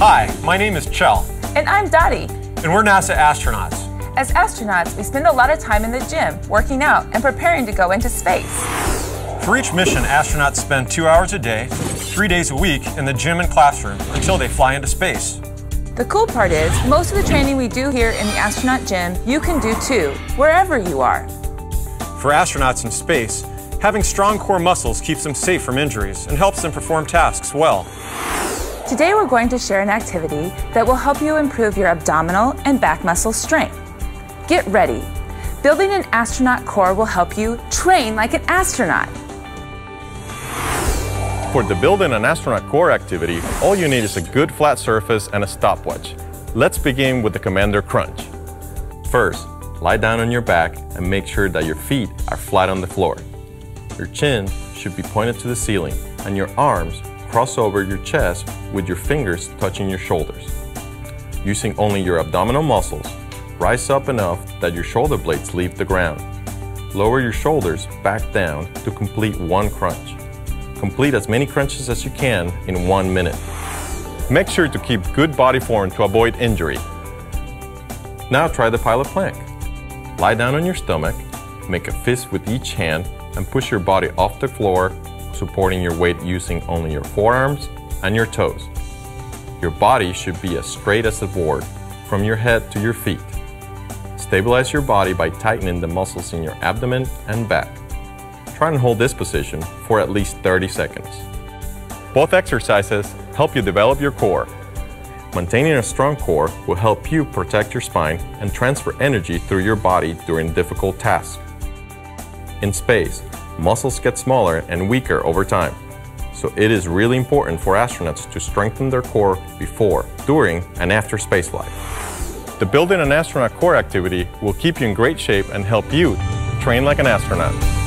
name is Chell, And I'm Dottie. and we're NASA astronauts. As astronauts, we spend a lot of time in the gym, working out and preparing to go into space. For each mission, astronauts spend two hours a day, three days a week in the gym and classroom until they fly into space. The cool part is, most of the training we do here in the astronaut gym, you can do too, wherever you are. For astronauts in space, having strong core muscles keeps them safe from injuries and helps them perform tasks well. Today we're going to share an activity that will help you improve your abdominal and back muscle strength. Get ready. Building an astronaut core will help you train like an astronaut. For the building an astronaut core activity, all you need is a good flat surface and a stopwatch. Let's begin with the Commander Crunch. First, lie down on your back and make sure that your feet are flat on the floor. Your chin should be pointed to the ceiling and your arms cross over your chest with your fingers touching your shoulders. Using only your abdominal muscles, rise up enough that your shoulder blades leave the ground. Lower your shoulders back down to complete one crunch. Complete as many crunches as you can in one minute. Make sure to keep good body form to avoid injury. Now try the pilot plank. Lie down on your stomach, make a fist with each hand, and push your body off the floor, supporting your weight using only your forearms and your toes. Your body should be as straight as a board, from your head to your feet. Stabilize your body by tightening the muscles in your abdomen and back. Try and hold this position for at least 30 seconds. Both exercises help you develop your core. Maintaining a strong core will help you protect your spine and transfer energy through your body during difficult tasks. In space, muscles get smaller and weaker over time, so it is really important for astronauts to strengthen their core before, during, and after spaceflight. The Building an Astronaut Core activity will keep you in great shape and help you train like an astronaut.